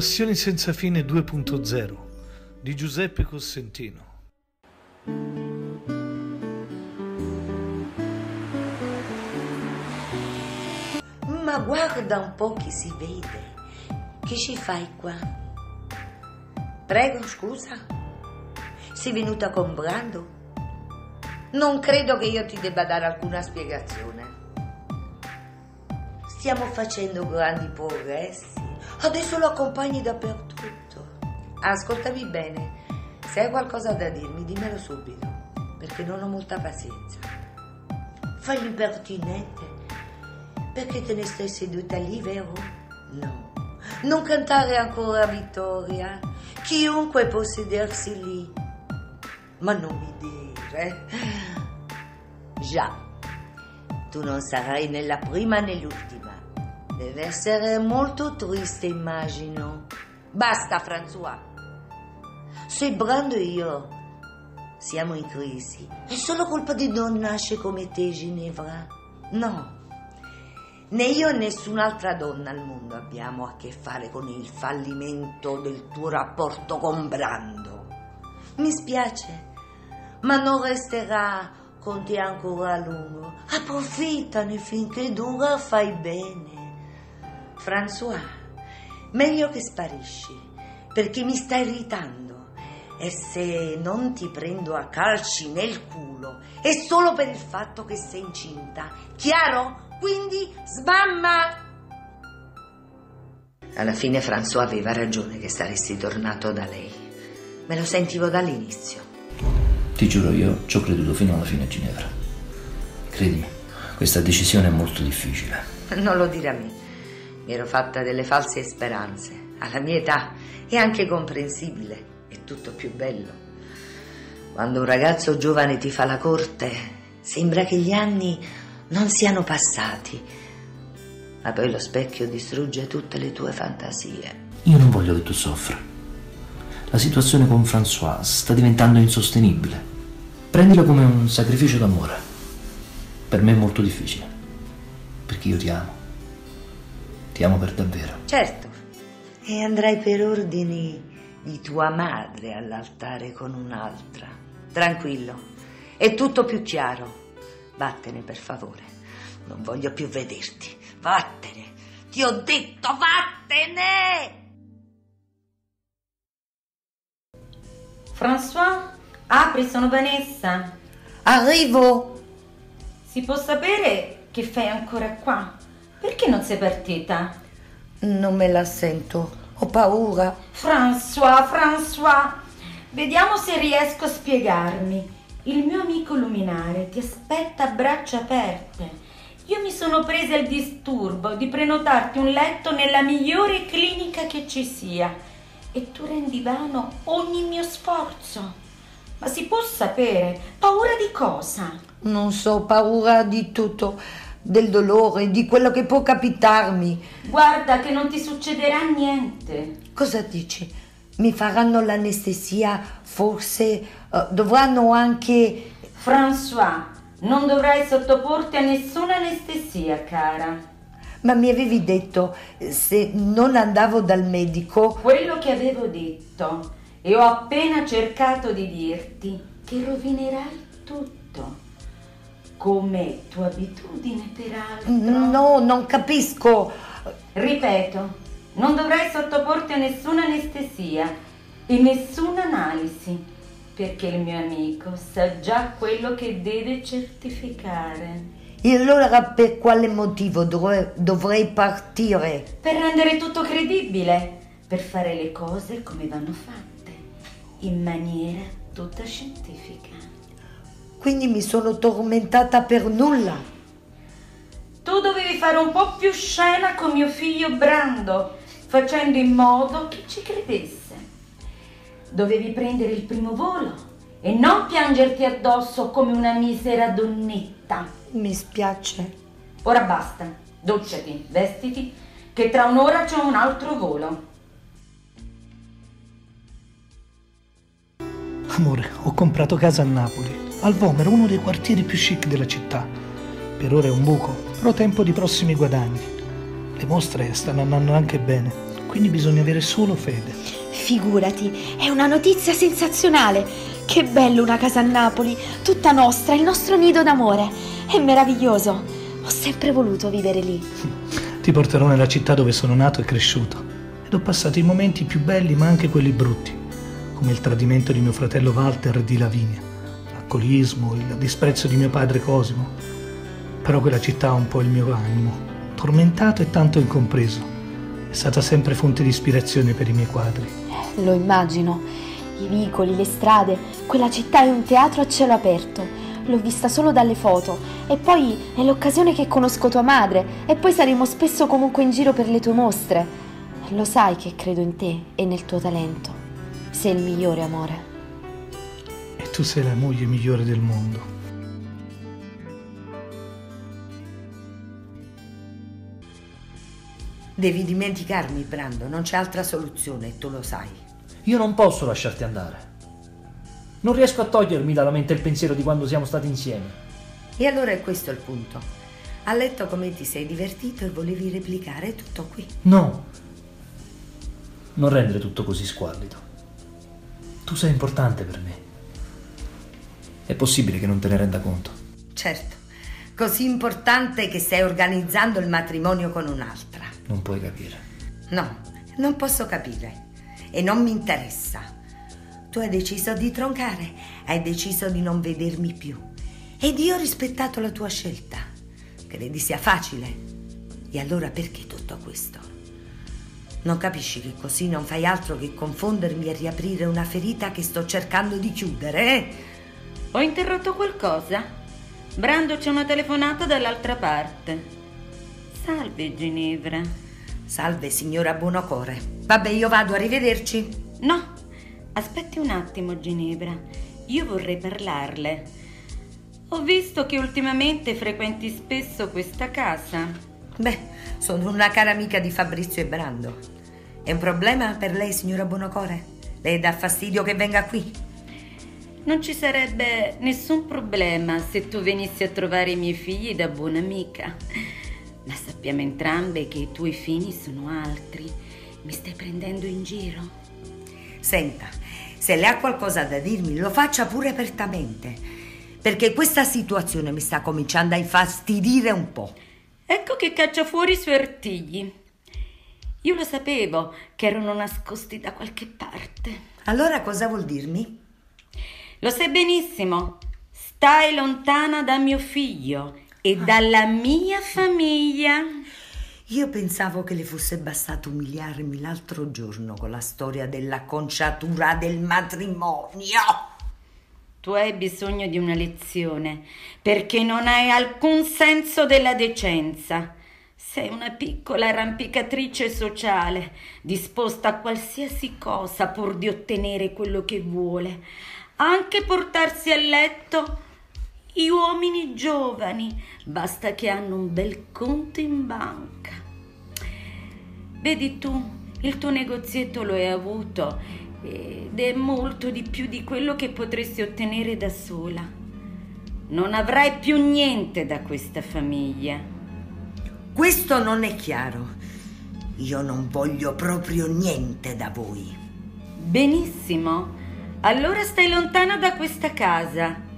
Passioni senza fine 2.0 di Giuseppe Cossentino. Ma guarda un po' chi si vede. Che ci fai qua? Prego, scusa. Sei venuta con Brando? Non credo che io ti debba dare alcuna spiegazione. Stiamo facendo grandi progressi. Adesso lo accompagni dappertutto. Ascoltami bene. Se hai qualcosa da dirmi, dimmelo subito, perché non ho molta pazienza. Fai l'impertinente. Perché te ne stai seduta lì, vero? No. Non cantare ancora vittoria. Chiunque può sedersi lì. Ma non mi dire. Già, tu non sarai né la prima né l'ultima. Deve essere molto triste, immagino. Basta, François. Se Brando e io siamo in crisi, è solo colpa di non nasce come te, Ginevra. No. Né io né nessun'altra donna al mondo abbiamo a che fare con il fallimento del tuo rapporto con Brando. Mi spiace, ma non resterà con te ancora a lungo. Approfittane finché dura, fai bene. François, meglio che sparisci, perché mi sta irritando. E se non ti prendo a calci nel culo, è solo per il fatto che sei incinta. Chiaro? Quindi sbamma! Alla fine François aveva ragione che saresti tornato da lei. Me lo sentivo dall'inizio. Ti giuro, io ci ho creduto fino alla fine a Ginevra. Credimi, questa decisione è molto difficile. Non lo dire a me. Mi ero fatta delle false speranze. Alla mia età è anche comprensibile, è tutto più bello. Quando un ragazzo giovane ti fa la corte, sembra che gli anni non siano passati. Ma poi lo specchio distrugge tutte le tue fantasie. Io non voglio che tu soffra. La situazione con François sta diventando insostenibile. Prendilo come un sacrificio d'amore. Per me è molto difficile. Perché io ti amo. Ti amo per davvero. Certo. E andrai per ordini di tua madre all'altare con un'altra. Tranquillo. È tutto più chiaro. Vattene, per favore. Non voglio più vederti. Vattene. Ti ho detto vattene! François, apri, sono Vanessa. Arrivo. Si può sapere che fai ancora qua? Perché non sei partita? Non me la sento. Ho paura. François, François, vediamo se riesco a spiegarmi. Il mio amico luminare ti aspetta a braccia aperte. Io mi sono presa il disturbo di prenotarti un letto nella migliore clinica che ci sia e tu rendi vano ogni mio sforzo. Ma si può sapere, paura di cosa? Non so, paura di tutto, del dolore, di quello che può capitarmi. Guarda che non ti succederà niente. Cosa dici? Mi faranno l'anestesia? Forse eh, dovranno anche... François, non dovrai sottoporti a nessuna anestesia, cara. Ma mi avevi detto, se non andavo dal medico... Quello che avevo detto e ho appena cercato di dirti che rovinerai tutto. Come tua abitudine, peraltro. No, non capisco. Ripeto, non dovrai sottoporti a nessuna anestesia e nessuna analisi, perché il mio amico sa già quello che deve certificare. E allora per quale motivo dovrei, dovrei partire? Per rendere tutto credibile, per fare le cose come vanno fatte, in maniera tutta scientifica. Quindi mi sono tormentata per nulla. Tu dovevi fare un po' più scena con mio figlio Brando, facendo in modo che ci credesse. Dovevi prendere il primo volo e non piangerti addosso come una misera donnetta. Mi spiace. Ora basta, docciati, vestiti, che tra un'ora c'è un altro volo. Amore, ho comprato casa a Napoli, al Vomero, uno dei quartieri più chic della città. Per ora è un buco, però tempo di prossimi guadagni. Le mostre stanno andando anche bene, quindi bisogna avere solo fede. Figurati, è una notizia sensazionale. Che bello una casa a Napoli, tutta nostra, il nostro nido d'amore. È meraviglioso. Ho sempre voluto vivere lì. Ti porterò nella città dove sono nato e cresciuto. Ed ho passato i momenti più belli, ma anche quelli brutti, come il tradimento di mio fratello Walter e di Lavinia, l'alcolismo, il disprezzo di mio padre Cosimo. Però quella città ha un po' il mio animo, tormentato e tanto incompreso. È stata sempre fonte di ispirazione per i miei quadri. Lo immagino. I vicoli, le strade, quella città è un teatro a cielo aperto. L'ho vista solo dalle foto e poi è l'occasione che conosco tua madre e poi saremo spesso comunque in giro per le tue mostre. Lo sai che credo in te e nel tuo talento. Sei il migliore amore. E tu sei la moglie migliore del mondo. Devi dimenticarmi, Brando, non c'è altra soluzione, tu lo sai. Io non posso lasciarti andare. Non riesco a togliermi dalla mente il pensiero di quando siamo stati insieme. E allora è questo il punto. A letto come ti sei divertito e volevi replicare tutto qui. No. Non rendere tutto così squallido. Tu sei importante per me. È possibile che non te ne renda conto. Certo, così importante che stai organizzando il matrimonio con un'altra. Non puoi capire. No, non posso capire. E non mi interessa. Tu hai deciso di troncare, hai deciso di non vedermi più. Ed io ho rispettato la tua scelta. Credi sia facile? E allora perché tutto questo? Non capisci che così non fai altro che confondermi e riaprire una ferita che sto cercando di chiudere, eh? Ho interrotto qualcosa? Brando c'è una telefonata dall'altra parte. Salve Ginevra. Salve signora Buonocore. Vabbè, io vado, arrivederci. No, aspetti un attimo Ginevra. Io vorrei parlarle. Ho visto che ultimamente frequenti spesso questa casa. Beh, sono una cara amica di Fabrizio e Brando. È un problema per lei, signora Buonocore? Le dà fastidio che venga qui? Non ci sarebbe nessun problema se tu venissi a trovare i miei figli da buona amica. Ma sappiamo entrambe che i tuoi fini sono altri. Mi stai prendendo in giro? Senta, se lei ha qualcosa da dirmi, lo faccia pure apertamente. Perché questa situazione mi sta cominciando a infastidire un po'. Ecco che caccia fuori i suoi artigli. Io lo sapevo che erano nascosti da qualche parte. Allora cosa vuol dirmi? Lo sai benissimo. Stai lontana da mio figlio e dalla mia famiglia. Io pensavo che le fosse bastato umiliarmi l'altro giorno con la storia della conciatura del matrimonio. Tu hai bisogno di una lezione perché non hai alcun senso della decenza. Sei una piccola arrampicatrice sociale, disposta a qualsiasi cosa pur di ottenere quello che vuole, anche portarsi a letto gli uomini giovani, basta che hanno un bel conto in banca. Vedi tu, il tuo negozietto lo hai avuto ed è molto di più di quello che potresti ottenere da sola. Non avrai più niente da questa famiglia. Questo non è chiaro. Io non voglio proprio niente da voi. Benissimo. Allora stai lontana da questa casa.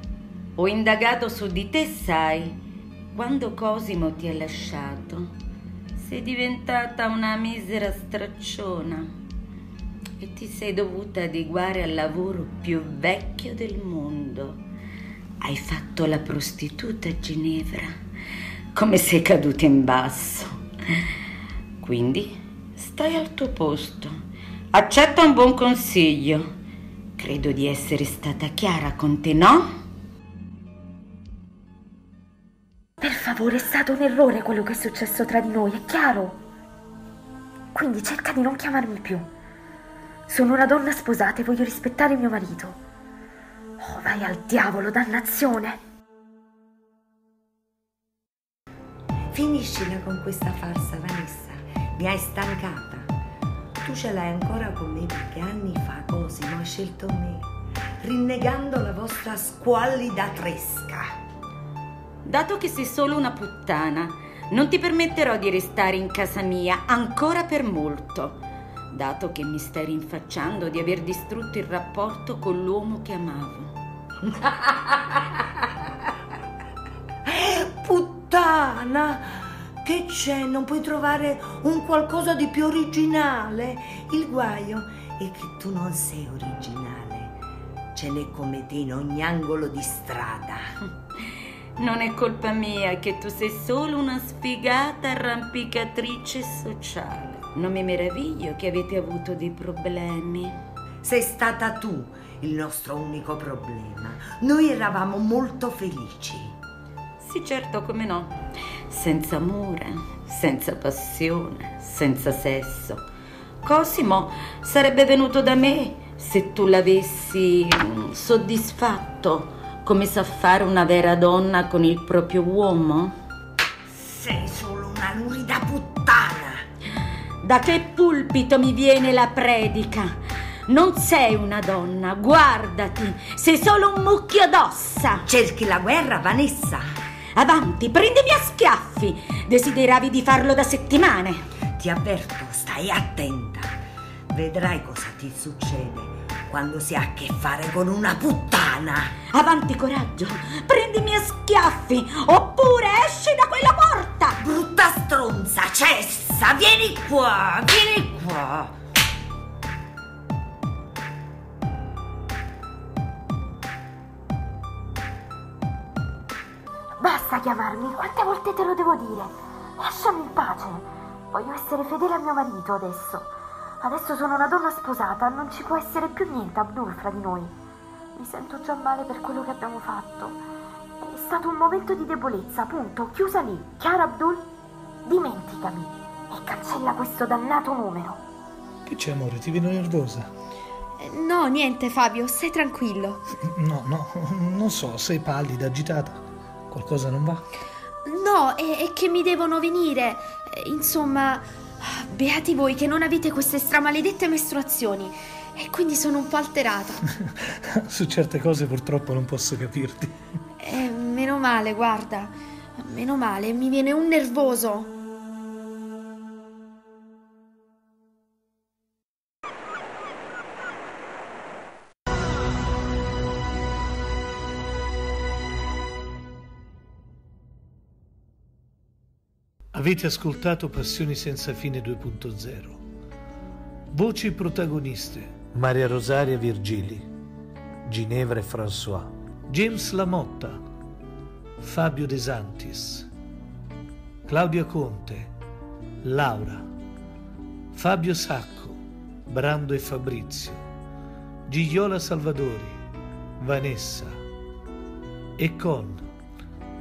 Ho indagato su di te, sai. Quando Cosimo ti ha lasciato, sei diventata una misera stracciona e ti sei dovuta adeguare al lavoro più vecchio del mondo. Hai fatto la prostituta a Ginevra, come sei caduta in basso. Quindi stai al tuo posto. Accetta un buon consiglio. Credo di essere stata chiara con te, no? Favore, è stato un errore quello che è successo tra di noi, è chiaro? Quindi cerca di non chiamarmi più. Sono una donna sposata e voglio rispettare mio marito. Oh, vai al diavolo, dannazione! Finiscila con questa farsa, Vanessa. Mi hai stancata. Tu ce l'hai ancora con me perché anni fa Cosimo ha scelto me, rinnegando la vostra squallida tresca. Dato che sei solo una puttana, non ti permetterò di restare in casa mia ancora per molto. Dato che mi stai rinfacciando di aver distrutto il rapporto con l'uomo che amavo. Puttana! Che c'è? Non puoi trovare un qualcosa di più originale? Il guaio è che tu non sei originale. Ce n'è come te in ogni angolo di strada. Non è colpa mia che tu sei solo una sfigata arrampicatrice sociale. Non mi meraviglio che avete avuto dei problemi. Sei stata tu il nostro unico problema. Noi eravamo molto felici. Sì, certo, come no. Senza amore, senza passione, senza sesso. Cosimo sarebbe venuto da me se tu l'avessi mm, soddisfatto come sa fare una vera donna con il proprio uomo? Sei solo una lurida puttana. Da che pulpito mi viene la predica? Non sei una donna, guardati, sei solo un mucchio d'ossa. Cerchi la guerra, Vanessa. Avanti, prendimi a schiaffi. Desideravi di farlo da settimane. Ti avverto, stai attenta. Vedrai cosa ti succede quando si ha a che fare con una puttana. Avanti, coraggio, prendimi a schiaffi oppure esci da quella porta. Brutta stronza, cessa, vieni qua, vieni qua. Basta chiamarmi, quante volte te lo devo dire? Lasciami in pace. Voglio essere fedele a mio marito adesso. Adesso sono una donna sposata, non ci può essere più niente, Abdul, fra di noi. Mi sento già male per quello che abbiamo fatto. È stato un momento di debolezza, punto. Chiusa lì. Chiara Abdul, dimenticami e cancella questo dannato numero. Che c'è, amore? Ti vedo nervosa? No, niente, Fabio, stai tranquillo. No, no, non so, sei pallida, agitata. Qualcosa non va? No, è, è che mi devono venire. Eh, Insomma, beati voi che non avete queste stramaledette mestruazioni. E quindi sono un po' alterata. Su certe cose purtroppo non posso capirti. Eh, meno male, guarda. Meno male, mi viene un nervoso. Avete ascoltato Passioni senza fine 2.0. Voci protagoniste: Maria Rosaria Virgili, Ginevra e François, James Lamotta, Fabio De Santis, Claudia Conte, Laura, Fabio Sacco, Brando e Fabrizio, Gigliola Salvadori, Vanessa e con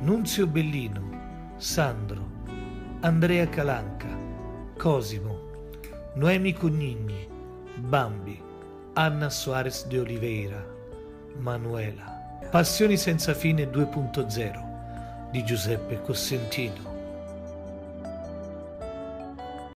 Nunzio Bellino, Sandro, Andrea Calanca, Cosimo, Noemi Cognigni, Bambi, Anna Soares de Oliveira, Manuela. Passioni senza fine 2.0 di Giuseppe Cossentino.